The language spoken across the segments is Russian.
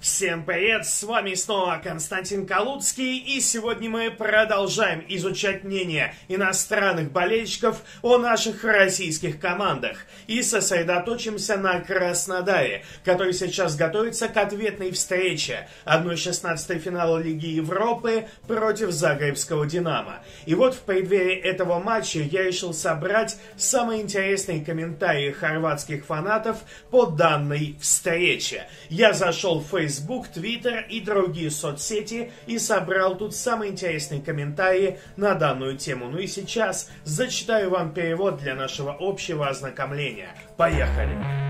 Всем привет, с вами снова Константин Калуцкий, и сегодня мы продолжаем изучать мнение иностранных болельщиков о наших российских командах и сосредоточимся на Краснодаре, который сейчас готовится к ответной встрече 1-16 финала Лиги Европы против Загребского Динамо. И вот в преддверии этого матча я решил собрать самые интересные комментарии хорватских фанатов по данной встрече. Я зашел в Facebook Facebook, Twitter и другие соцсети и собрал тут самые интересные комментарии на данную тему. Ну и сейчас зачитаю вам перевод для нашего общего ознакомления. Поехали!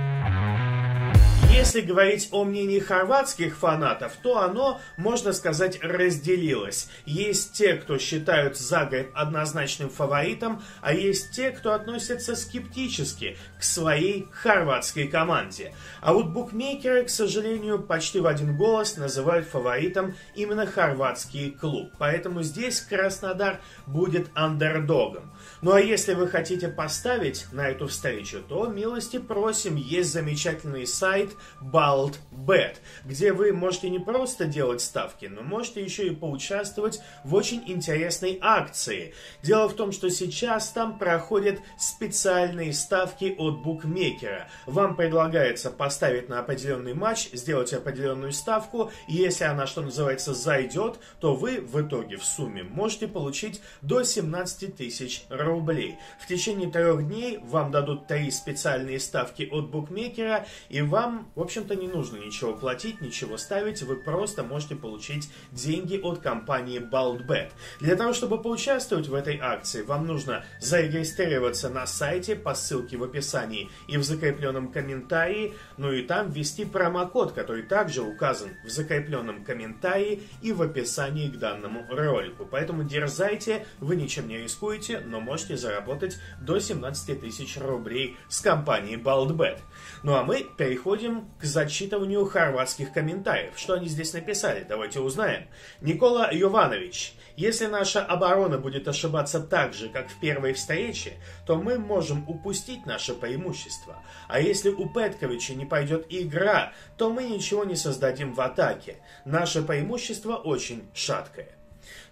Если говорить о мнении хорватских фанатов, то оно, можно сказать, разделилось. Есть те, кто считают Загреб однозначным фаворитом, а есть те, кто относятся скептически к своей хорватской команде. А вот букмекеры, к сожалению, почти в один голос называют фаворитом именно хорватский клуб. Поэтому здесь Краснодар будет андердогом. Ну а если вы хотите поставить на эту встречу, то милости просим, есть замечательный сайт BaldBet, где вы можете не просто делать ставки, но можете еще и поучаствовать в очень интересной акции. Дело в том, что сейчас там проходят специальные ставки от букмекера. Вам предлагается поставить на определенный матч, сделать определенную ставку, и если она, что называется, зайдет, то вы в итоге в сумме можете получить до 17 тысяч рублей. В течение трех дней вам дадут три специальные ставки от букмекера, и вам, в общем-то, не нужно ничего платить, ничего ставить, вы просто можете получить деньги от компании BaldBet. Для того, чтобы поучаствовать в этой акции, вам нужно зарегистрироваться на сайте по ссылке в описании и в закрепленном комментарии, ну и там ввести промокод, который также указан в закрепленном комментарии и в описании к данному ролику. Поэтому дерзайте, вы ничем не рискуете, но можете заработать до 17 тысяч рублей с компанией BaldBet. Ну а мы переходим к зачитыванию хорватских комментариев. Что они здесь написали? Давайте узнаем. Никола Йованович. Если наша оборона будет ошибаться так же, как в первой встрече, то мы можем упустить наше преимущество. А если у Петковича не пойдет игра, то мы ничего не создадим в атаке. Наше преимущество очень шаткое.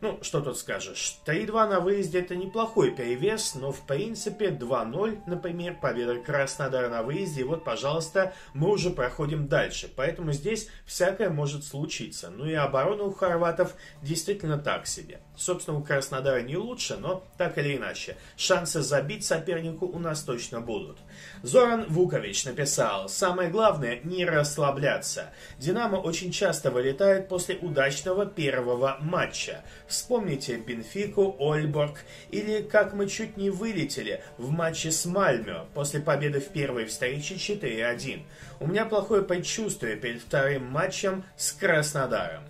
Ну, что тут скажешь. 3-2 на выезде это неплохой перевес, но в принципе 2-0, например, победа Краснодара на выезде, и вот, пожалуйста, мы уже проходим дальше. Поэтому здесь всякое может случиться. Ну и оборона у хорватов действительно так себе. Собственно, у Краснодара не лучше, но так или иначе. Шансы забить сопернику у нас точно будут. Зоран Вукович написал, самое главное не расслабляться. Динамо очень часто вылетает после удачного первого матча. Вспомните Бенфику, Ольборг или как мы чуть не вылетели в матче с Мальмё после победы в первой встрече 4-1. У меня плохое предчувствие перед вторым матчем с Краснодаром.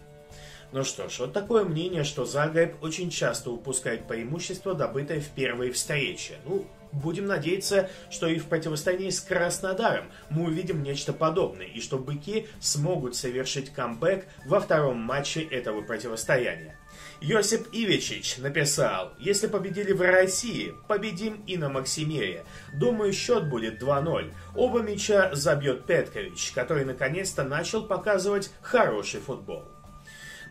Ну что ж, вот такое мнение, что Загреб очень часто упускает преимущество, добытое в первой встрече. Ну, будем надеяться, что и в противостоянии с Краснодаром мы увидим нечто подобное, и что быки смогут совершить камбэк во втором матче этого противостояния. Йосип Ивичич написал, если победили в России, победим и на Максимере. Думаю, счет будет 2-0. Оба мяча забьет Петкович, который наконец-то начал показывать хороший футбол.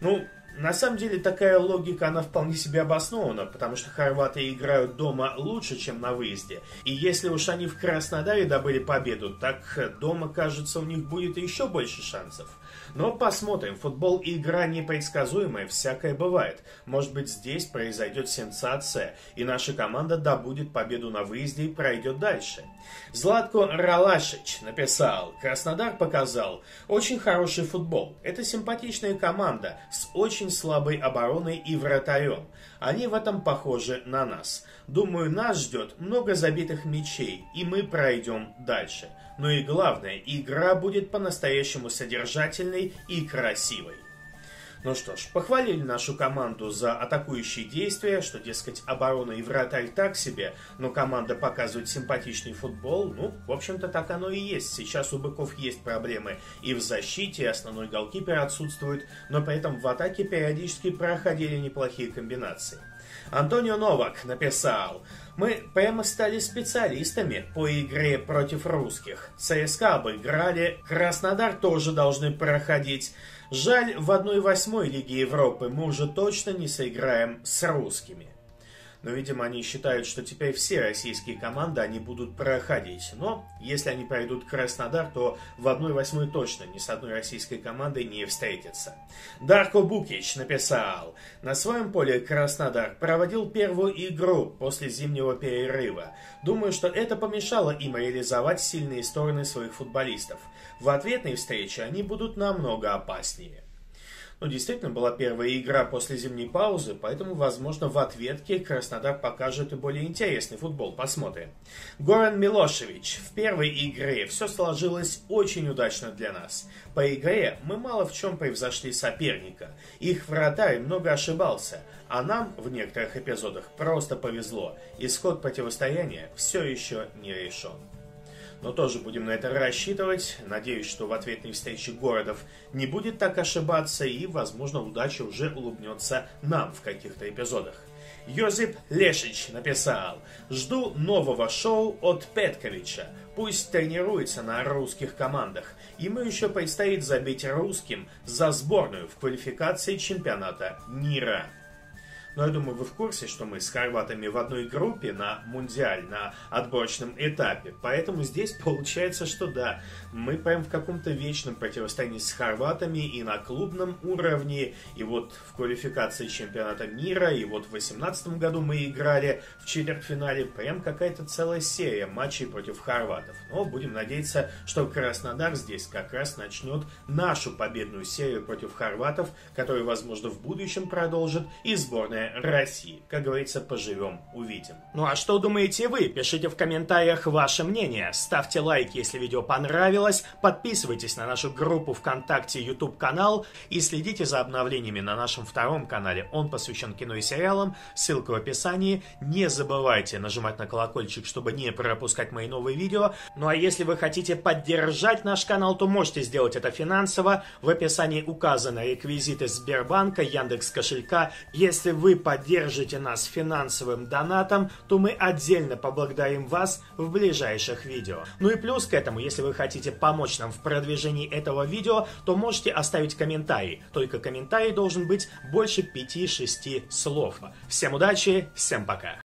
Ну, на самом деле такая логика, она вполне себе обоснована, потому что хорваты играют дома лучше, чем на выезде. И если уж они в Краснодаре добыли победу, так дома, кажется, у них будет еще больше шансов. Но посмотрим, футбол и игра непредсказуемая, всякое бывает. Может быть здесь произойдет сенсация, и наша команда добудет победу на выезде и пройдет дальше. Златко Ралашич написал, Краснодар показал очень хороший футбол. Это симпатичная команда с очень слабой обороной и вратарем. Они в этом похожи на нас. Думаю, нас ждет много забитых мячей, и мы пройдем дальше. Но и главное, игра будет по-настоящему содержательной и красивой. Ну что ж, похвалили нашу команду за атакующие действия, что, дескать, оборона и вратарь так себе, но команда показывает симпатичный футбол. Ну, в общем-то, так оно и есть. Сейчас у быков есть проблемы и в защите, основной голкипер отсутствует, но при этом в атаке периодически проходили неплохие комбинации. Антонио Новак написал, мы прямо стали специалистами по игре против русских. ЦСКА обыграли, Краснодар тоже должны проходить. Жаль, в 1-8 Лиги Европы мы уже точно не сыграем с русскими но, видимо, они считают, что теперь все российские команды они будут проходить. Но если они пройдут Краснодар, то в 1-8 точно ни с одной российской командой не встретятся. Дарко Букич написал, на своем поле Краснодар проводил первую игру после зимнего перерыва. Думаю, что это помешало им реализовать сильные стороны своих футболистов. В ответной встрече они будут намного опаснее. Ну, действительно, была первая игра после зимней паузы, поэтому, возможно, в ответке Краснодар покажет и более интересный футбол. Посмотрим. Горан Милошевич. В первой игре все сложилось очень удачно для нас. По игре мы мало в чем превзошли соперника. Их вратарь много ошибался, а нам в некоторых эпизодах просто повезло. Исход противостояния все еще не решен но тоже будем на это рассчитывать. Надеюсь, что в ответной встрече городов не будет так ошибаться и, возможно, удача уже улыбнется нам в каких-то эпизодах. Йозип Лешич написал «Жду нового шоу от Петковича. Пусть тренируется на русских командах. Ему еще предстоит забить русским за сборную в квалификации чемпионата мира». Но я думаю, вы в курсе, что мы с хорватами в одной группе на мундиаль, на отборочном этапе. Поэтому здесь получается, что да, мы прям в каком-то вечном противостоянии с хорватами и на клубном уровне, и вот в квалификации чемпионата мира, и вот в 2018 году мы играли в четвертьфинале. Прям какая-то целая серия матчей против хорватов. Но будем надеяться, что Краснодар здесь как раз начнет нашу победную серию против хорватов, которую, возможно, в будущем продолжит и сборная России. Как говорится, поживем, увидим. Ну а что думаете вы? Пишите в комментариях ваше мнение. Ставьте лайк, если видео понравилось. Подписывайтесь на нашу группу ВКонтакте, YouTube канал и следите за обновлениями на нашем втором канале. Он посвящен кино и сериалам. Ссылка в описании. Не забывайте нажимать на колокольчик, чтобы не пропускать мои новые видео. Ну а если вы хотите поддержать наш канал, то можете сделать это финансово. В описании указаны реквизиты Сбербанка, Яндекс кошелька. Если поддержите нас финансовым донатом, то мы отдельно поблагодарим вас в ближайших видео. Ну и плюс к этому, если вы хотите помочь нам в продвижении этого видео, то можете оставить комментарий. Только комментарий должен быть больше 5-6 слов. Всем удачи, всем пока!